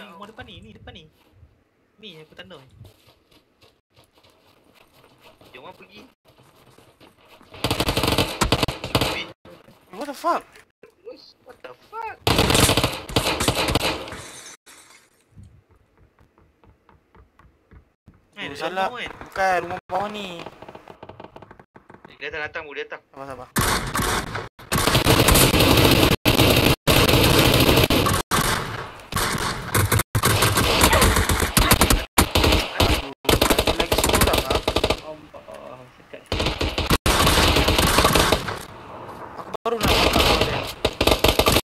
ni rumah depan ni, ni depan ni. Ni aku tanda. Jom orang pergi. What the fuck? What the fuck? Eh, salah. Bukan rumah bawah ni. Dia datang, dia datang. Sabar, sabar.